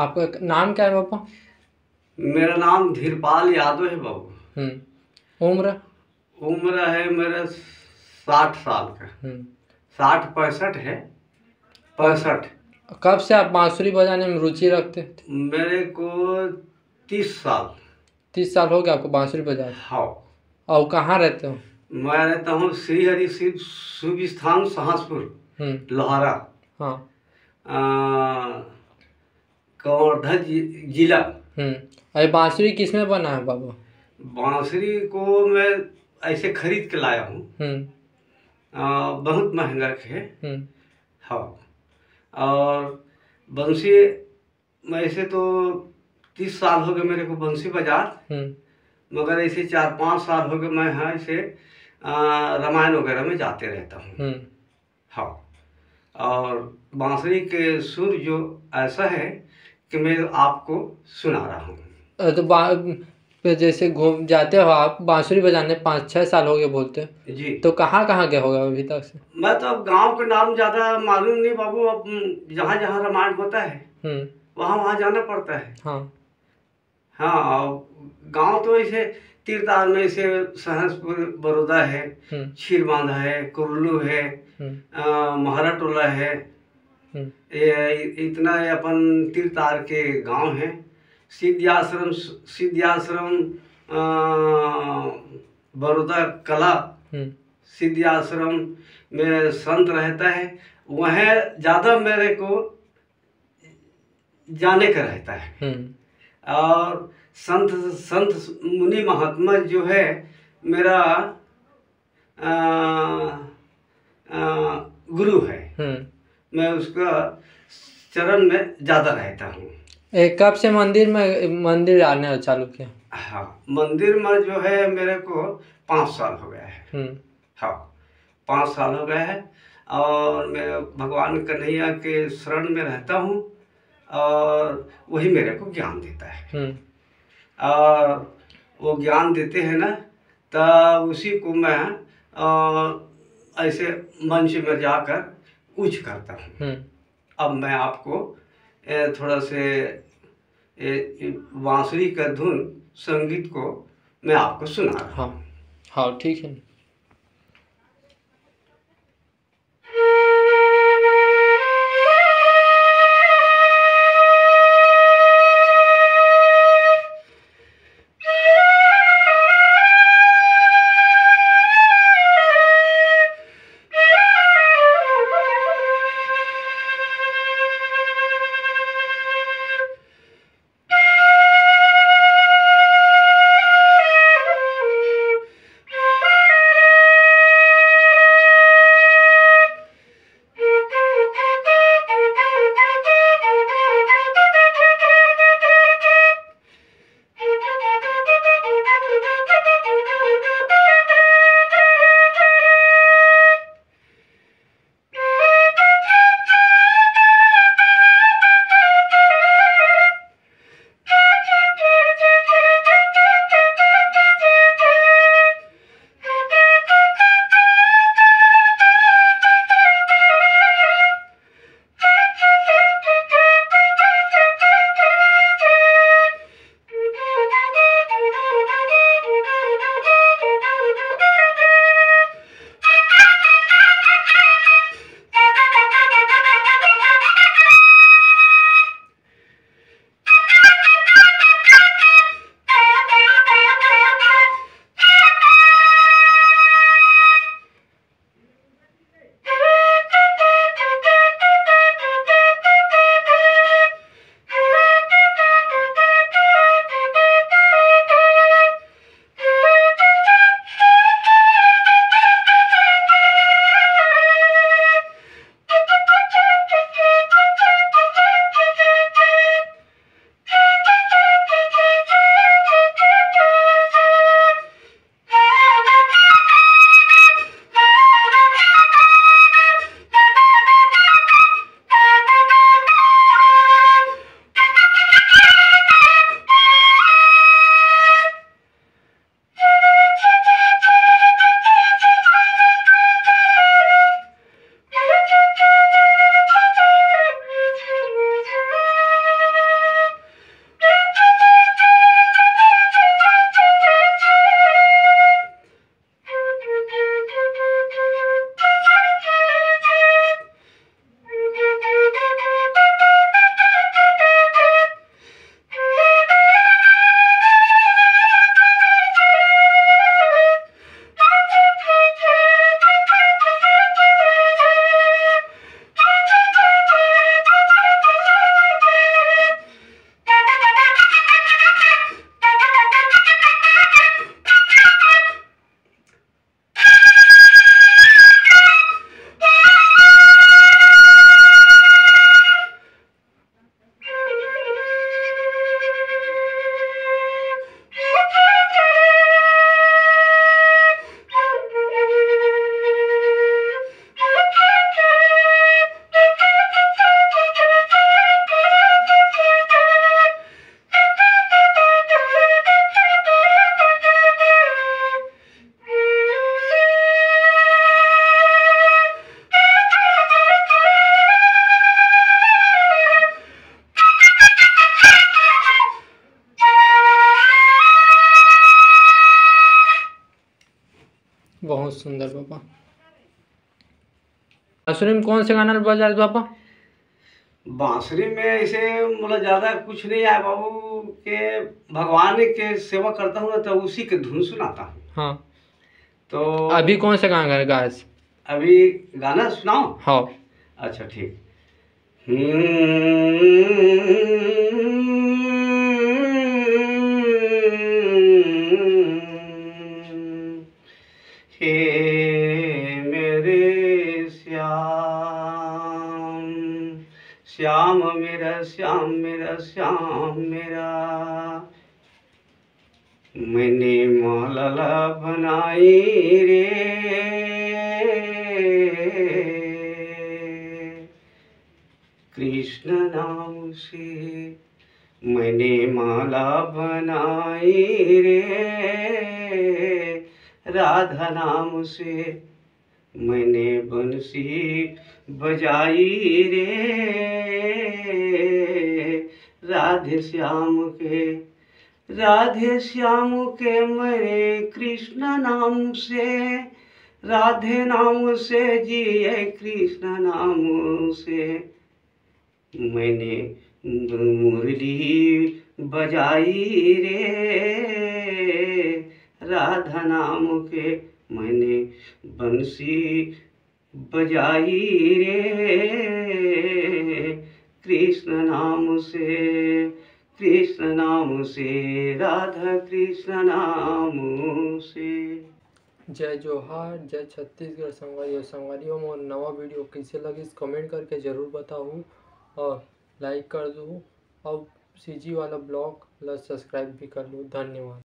आपका नाम क्या है पापा मेरा नाम धीरपाल यादव है बाबू। हम्म। उम्र? उम्र है मेरा साठ साल का। हम्म। साठ पैंसठ है। पैंसठ। कब से आप बांसुरी बजाने में रुचि रखते? थे मेरे को तीस साल। तीस साल हो गया आपको बांसुरी बजाते हाँ। और कहाँ रहते हो? मैं रहता हूँ श्री हरि शिव शुभ स्थान सहसपुर हम्म। लोहारा। हाँ। कवर्धा जिला। हम्म अरे बांसुरी किसमें बना है बाबू? बांसुरी को मैं ऐसे खरीद के लाया हूँ। हम्म। बहुत महँगा है। हम्म। हाँ। और बंसी ऐसे तो तीस साल हो गए मेरे को बंसी बाज़ार। हम्म। मगर ऐसे चार पाँच साल हो गए मैं यहाँ ऐसे रामायण वगैरह में जाते रहता हूँ। हम्म। हाँ। और बांसुरी के सुर जो ऐसा है कि मैं आपको सुना रहा हूँ। तो जैसे घूम जाते हो आप बांसुरी बजाने पाँच छः साल हो गए बोलते। जी। तो कहाँ कहाँ गए होगा अभी तक से? मैं तो अब गाँव के नाम ज़्यादा मालूम नहीं बाबू अब जहाँ जहाँ रामायण होता है हम्म। वहाँ वहाँ जाना पड़ता है। हाँ। हाँ गाँव तो ऐसे तीरतार में ऐसे सहसपुर बड़ौदा है हम्म। छीर बांधा है कुरलू है हम्म। महारा टोला है इतना ये अपन तीर्थार के गाँव हैं। सिद्धाश्रम सिद्धाश्रम बड़ौदा कला हम्म। सिद्धाश्रम में संत रहता है। वह ज़्यादा मेरे को जाने का रहता है। हम्म। और संत संत मुनि महात्मा जो है मेरा अ, अ, गुरु है। हम्म। मैं उसका चरण में ज़्यादा रहता हूँ। कब से मंदिर में मंदिर आने चालू किया? हाँ मंदिर में जो है मेरे को पाँच साल हो गया है। हम्म। हाँ पाँच साल हो गया है और मैं भगवान कन्हैया के शरण में रहता हूँ और वही मेरे को ज्ञान देता है। हम्म। और वो ज्ञान देते हैं ना तब उसी को मैं ऐसे मंच में जाकर उच्च करता हूँ। हम्म। अब मैं आपको थोड़ा से बांसुरी का धुन संगीत को मैं आपको सुना रहा हूँ। हाँ। हाँ ठीक है। बहुत सुंदर पापा। बांसुरी में कौन से गाना बजा पापा? बांसुरी में ऐसे मतलब ज़्यादा कुछ नहीं है बाबू के भगवान के सेवा करता हूँ तो उसी के धुन सुनाता हूँ। हाँ। तो अभी कौन से गाना गा अभी गाना सुनाओ? हाँ। अच्छा ठीक। हे श्याम मेरा। मैंने माला बनाई रे। कृष्ण नाम से मैंने माला बनाई रे। राधा नाम से मैंने बंसी बजाई रे। राधे श्याम के, राधे श्याम के मेरे कृष्ण नाम से, राधे नाम से जिए कृष्ण नाम से। मैंने मुरली बजाई रे, राधा नाम के मैंने बंसी बजाई रे। कृष्ण नाम से, कृष्ण नाम से, राधा कृष्ण नाम से। जय जोहार, जय छत्तीसगढ़ संगवारी और संगवारियों में नवा वीडियो कैसे लगी कमेंट करके ज़रूर बताऊँ और लाइक कर दूँ, और सी जी वाला ब्लॉग प्लस सब्सक्राइब भी कर लूँ धन्यवाद।